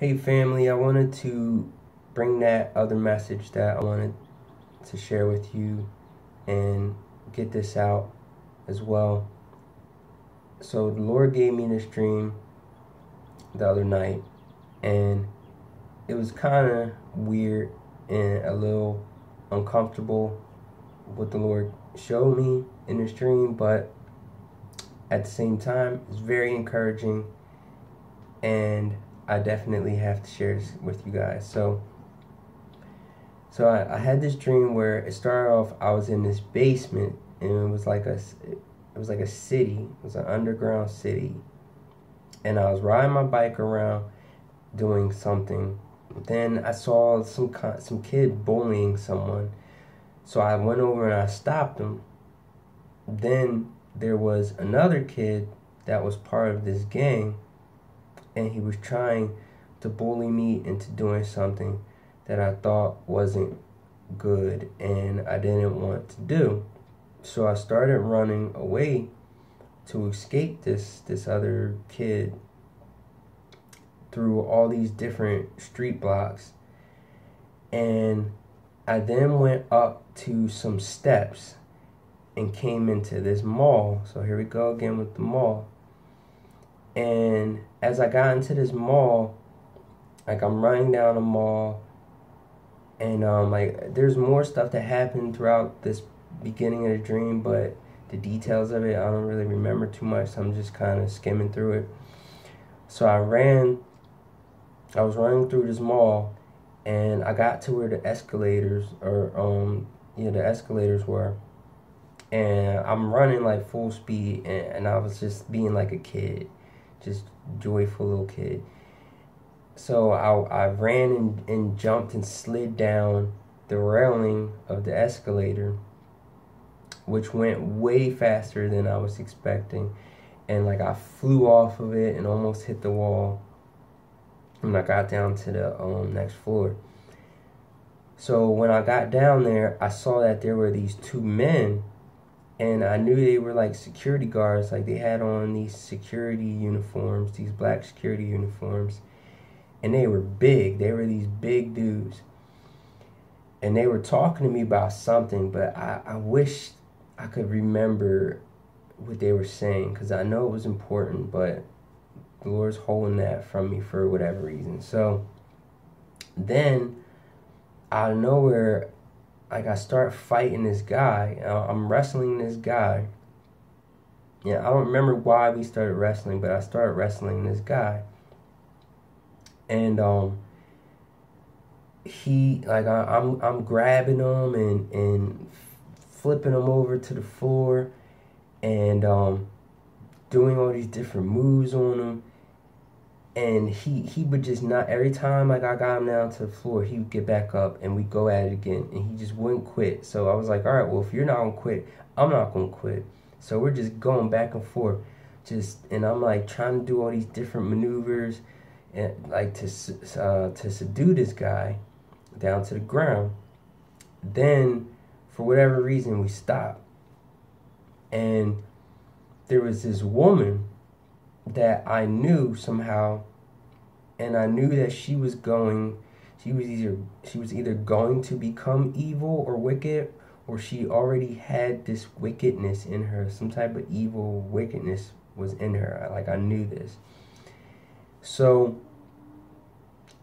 Hey, family, I wanted to bring that other message that I wanted to share with you and get this out as well. So, the Lord gave me this dream the other night, and it was kind of weird and a little uncomfortable what the Lord showed me in this dream, but at the same time, it's very encouraging and I definitely have to share this with you guys. So, so I, I had this dream where it started off. I was in this basement, and it was like a, it was like a city. It was an underground city, and I was riding my bike around, doing something. Then I saw some some kid bullying someone, so I went over and I stopped him. Then there was another kid that was part of this gang and he was trying to bully me into doing something that I thought wasn't good and I didn't want to do. So I started running away to escape this this other kid through all these different street blocks. And I then went up to some steps and came into this mall. So here we go again with the mall. And as I got into this mall, like I'm running down the mall, and um, like there's more stuff that happened throughout this beginning of the dream, but the details of it I don't really remember too much. So I'm just kind of skimming through it. So I ran. I was running through this mall, and I got to where the escalators or um yeah the escalators were, and I'm running like full speed, and, and I was just being like a kid just joyful little kid. So I, I ran and, and jumped and slid down the railing of the escalator, which went way faster than I was expecting. And like I flew off of it and almost hit the wall when I got down to the um, next floor. So when I got down there, I saw that there were these two men and I knew they were like security guards. Like they had on these security uniforms, these black security uniforms, and they were big. They were these big dudes, and they were talking to me about something. But I, I wish I could remember what they were saying because I know it was important, but the Lord's holding that from me for whatever reason. So then out of nowhere like I start fighting this guy. I'm wrestling this guy. Yeah, I don't remember why we started wrestling, but I started wrestling this guy. And um he like I, I'm I'm grabbing him and and flipping him over to the floor and um doing all these different moves on him and he he would just not every time like I got him down to the floor, he would get back up and we go at it again, and he just wouldn't quit. So I was like, all right, well if you're not gonna quit, I'm not gonna quit. So we're just going back and forth, just and I'm like trying to do all these different maneuvers, and like to uh, to subdue this guy down to the ground. Then, for whatever reason, we stopped, and there was this woman that I knew somehow and I knew that she was going she was either she was either going to become evil or wicked or she already had this wickedness in her. Some type of evil wickedness was in her. Like I knew this. So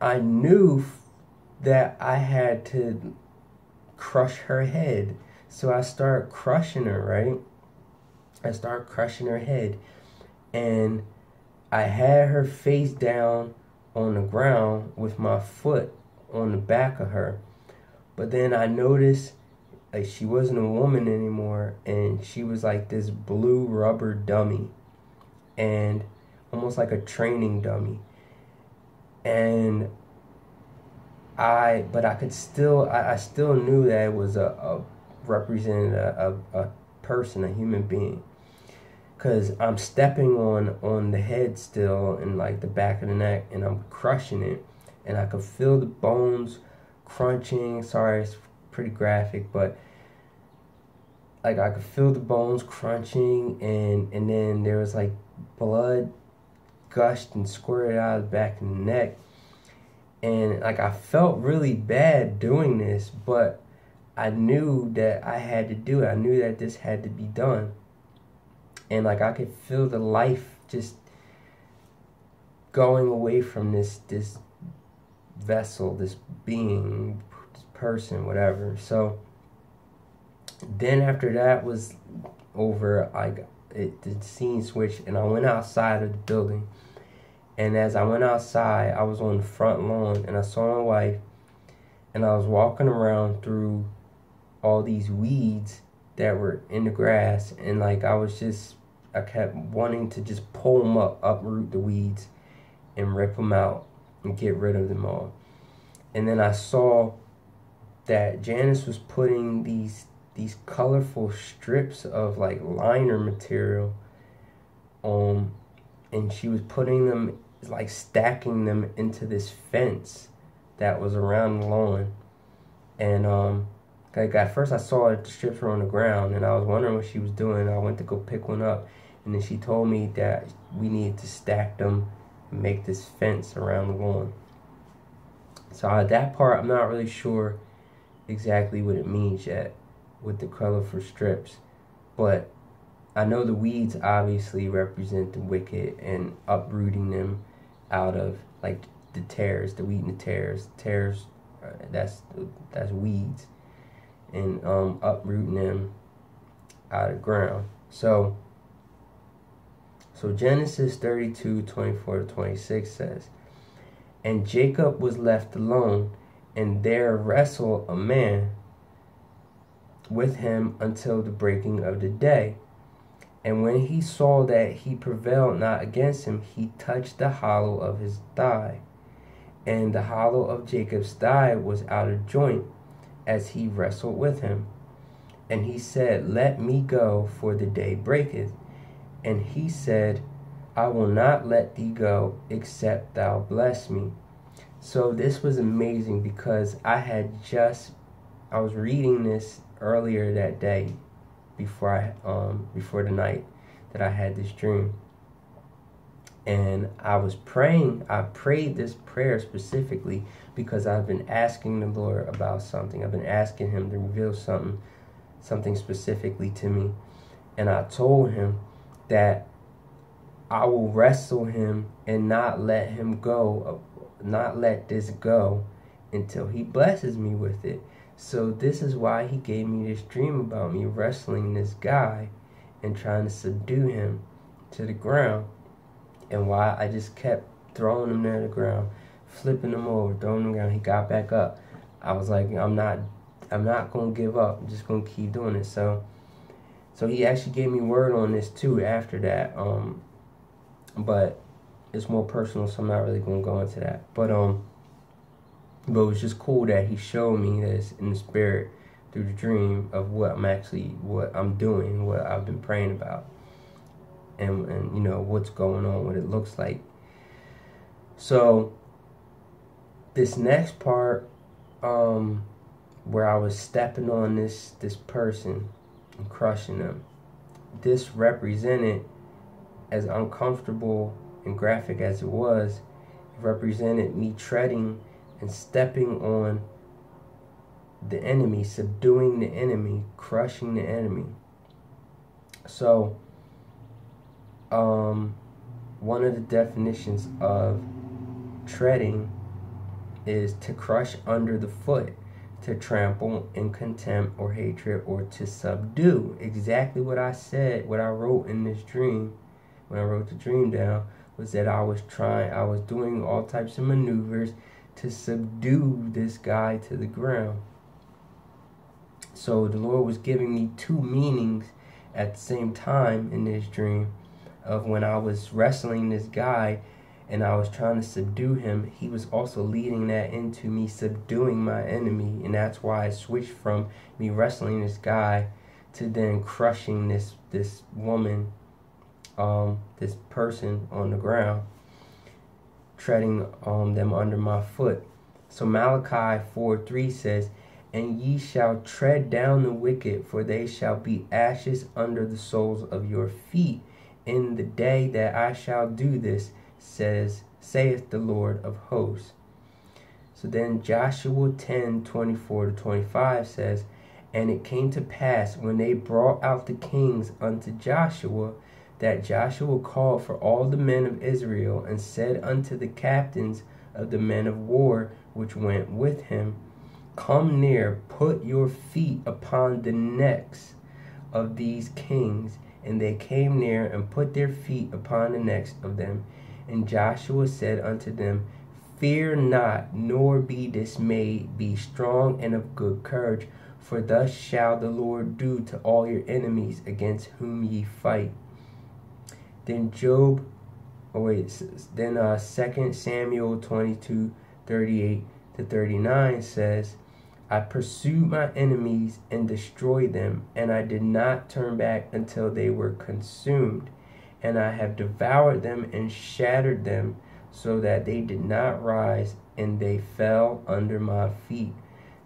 I knew that I had to crush her head. So I started crushing her right? I started crushing her head and I had her face down on the ground with my foot on the back of her. But then I noticed like she wasn't a woman anymore and she was like this blue rubber dummy and almost like a training dummy. And I but I could still I, I still knew that it was a, a represented a, a, a person, a human being because I'm stepping on on the head still and like the back of the neck and I'm crushing it and I could feel the bones crunching sorry it's pretty graphic but like I could feel the bones crunching and and then there was like blood gushed and squirted out of the back of the neck And like I felt really bad doing this, but I knew that I had to do it. I knew that this had to be done. And like I could feel the life just going away from this this vessel, this being, this person, whatever. So then after that was over, I it the scene switched and I went outside of the building. And as I went outside, I was on the front lawn and I saw my wife and I was walking around through all these weeds that were in the grass and like I was just I kept wanting to just pull them up, uproot the weeds and rip them out and get rid of them all. And then I saw that Janice was putting these these colorful strips of like liner material um and she was putting them like stacking them into this fence that was around the lawn and um like at first I saw the strips were on the ground and I was wondering what she was doing I went to go pick one up and then she told me that we needed to stack them and make this fence around the lawn so at that part I'm not really sure exactly what it means yet with the colorful strips, but I know the weeds obviously represent the wicked and uprooting them out of like the tares, the wheat and the tares. Tares, uh, that's that's weeds, and um, uprooting them out of ground. So, so Genesis 32, 24 to 26 says, And Jacob was left alone, and there wrestled a man with him until the breaking of the day. And when he saw that he prevailed not against him, he touched the hollow of his thigh. And the hollow of Jacob's thigh was out of joint as he wrestled with him. And he said, Let me go, for the day breaketh. And he said, I will not let thee go, except thou bless me. So this was amazing because I had just, I was reading this earlier that day before I um before the night that I had this dream. And I was praying, I prayed this prayer specifically because I've been asking the Lord about something. I've been asking him to reveal something something specifically to me. And I told him that I will wrestle him and not let him go, not let this go until he blesses me with it. So this is why he gave me this dream about me wrestling this guy and trying to subdue him to the ground. And why I just kept throwing him to the ground, flipping him over, throwing him down. He got back up. I was like, I'm not I'm not gonna give up. I'm just gonna keep doing it. So so he actually gave me word on this too after that. Um but it's more personal, so I'm not really gonna go into that. But um but it was just cool that he showed me this in the spirit through the dream of what I'm actually what I'm doing, what I've been praying about. And and you know what's going on, what it looks like. So this next part um where I was stepping on this this person and crushing them. This represented as uncomfortable and graphic as it was, it represented me treading and stepping on the enemy, subduing the enemy, crushing the enemy. So, um, one of the definitions of treading is to crush under the foot, to trample in contempt or hatred, or to subdue. Exactly what I said, what I wrote in this dream, when I wrote the dream down, was that I was trying, I was doing all types of maneuvers to subdue this guy to the ground. So the Lord was giving me two meanings at the same time in this dream of when I was wrestling this guy and I was trying to subdue him, he was also leading that into me subduing my enemy. And that's why I switched from me wrestling this guy to then crushing this this woman, um, this person on the ground treading um, them under my foot. So Malachi 4 3 says, And ye shall tread down the wicked, for they shall be ashes under the soles of your feet. In the day that I shall do this, says saith the Lord of hosts. So then Joshua 10 24 to 25 says, And it came to pass when they brought out the kings unto Joshua that Joshua called for all the men of Israel and said unto the captains of the men of war which went with him, Come near, put your feet upon the necks of these kings. And they came near and put their feet upon the necks of them. And Joshua said unto them, Fear not, nor be dismayed. Be strong and of good courage, for thus shall the Lord do to all your enemies against whom ye fight. Then Job, oh wait, then uh, 2 Samuel 22, 38 to 39 says, I pursued my enemies and destroyed them, and I did not turn back until they were consumed. And I have devoured them and shattered them so that they did not rise and they fell under my feet.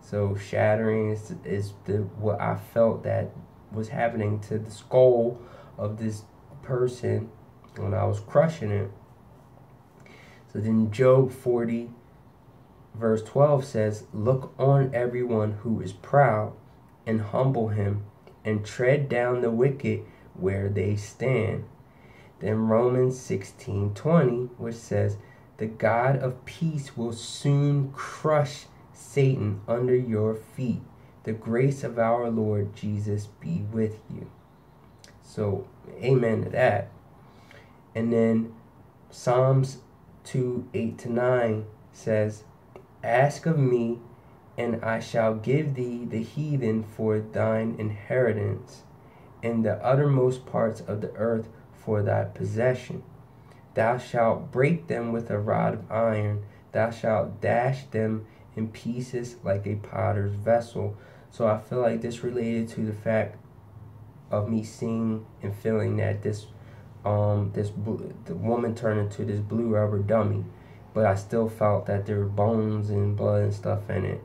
So shattering is, is the what I felt that was happening to the skull of this person when I was crushing it. So then Job 40 verse 12 says, Look on everyone who is proud and humble him and tread down the wicked where they stand. Then Romans 16:20, which says, "The God of peace will soon crush Satan under your feet. The grace of our Lord Jesus be with you." So, amen to that. And then Psalms 2 8 to 9 says, Ask of me, and I shall give thee the heathen for thine inheritance, and the uttermost parts of the earth for thy possession. Thou shalt break them with a rod of iron, thou shalt dash them in pieces like a potter's vessel. So I feel like this related to the fact of me seeing and feeling that this um this the woman turned into this blue rubber dummy, but I still felt that there were bones and blood and stuff in it,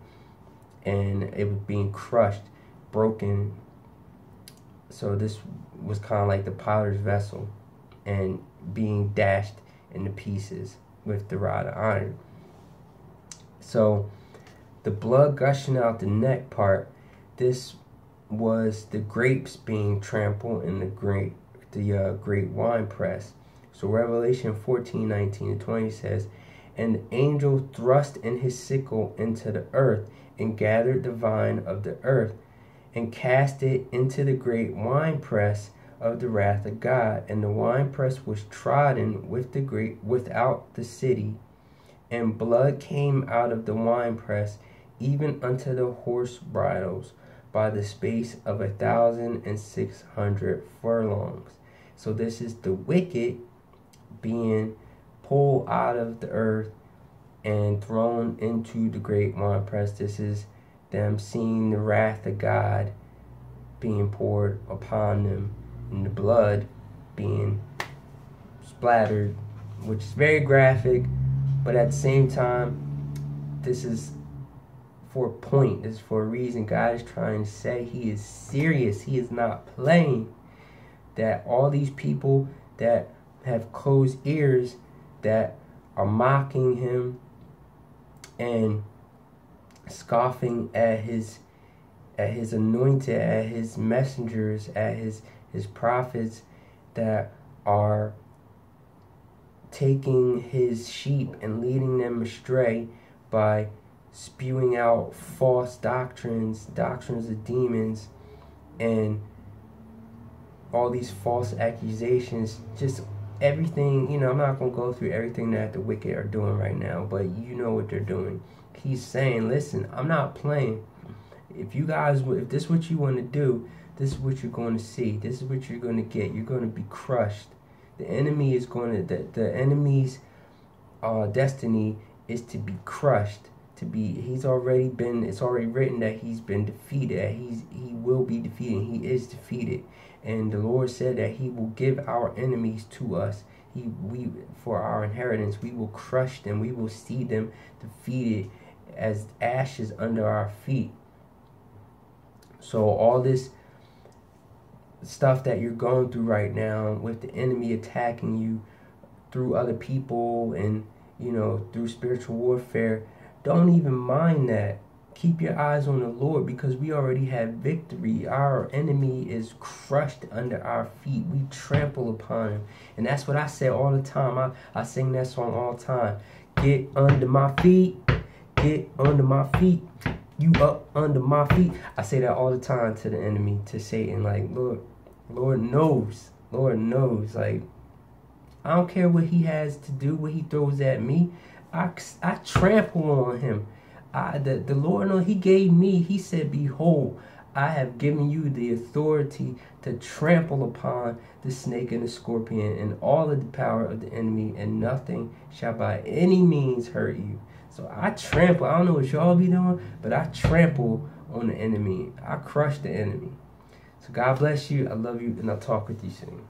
and it was being crushed, broken. So this was kind of like the potter's vessel and being dashed into pieces with the rod of iron. So the blood gushing out the neck part, this was the grapes being trampled in the great the uh, great wine press. So Revelation 14, 19 and 20 says, And the angel thrust in his sickle into the earth and gathered the vine of the earth and cast it into the great winepress of the wrath of God. And the winepress was trodden with the great without the city, and blood came out of the winepress, even unto the horse bridles, by the space of a thousand and six hundred furlongs. So this is the wicked being pulled out of the earth and thrown into the great winepress. This is them seeing the wrath of God being poured upon them and the blood being splattered, which is very graphic, but at the same time, this is for a point, this is for a reason. God is trying to say He is serious, He is not playing. That all these people that have closed ears that are mocking Him and scoffing at his at his anointed, at his messengers, at his his prophets that are taking his sheep and leading them astray by spewing out false doctrines, doctrines of demons, and all these false accusations, just everything, you know, I'm not going to go through everything that the wicked are doing right now, but you know what they're doing. He's saying, listen, I'm not playing. If you guys, if this is what you want to do, this is what you're going to see. This is what you're going to get. You're going to be crushed. The enemy is going to, the, the enemy's uh, destiny is to be crushed. To be, he's already been, it's already written that he's been defeated. He's, he will be defeated. He is defeated. And the Lord said that he will give our enemies to us. He, we, for our inheritance, we will crush them. We will see them defeated as ashes under our feet. So all this stuff that you're going through right now with the enemy attacking you through other people and you know through spiritual warfare don't even mind that. Keep your eyes on the Lord because we already have victory. Our enemy is crushed under our feet. We trample upon him. And that's what I say all the time. I, I sing that song all the time. Get under my feet. Get under my feet. You up under my feet. I say that all the time to the enemy, to Satan. Like, Lord, Lord knows. Lord knows. Like, I don't care what he has to do, what he throws at me. I, I trample on him. I, the, the Lord, know he gave me, he said, Behold, I have given you the authority to trample upon the snake and the scorpion and all of the power of the enemy, and nothing shall by any means hurt you. So I trample. I don't know what y'all be doing, but I trample on the enemy. I crush the enemy. So God bless you. I love you, and I'll talk with you soon.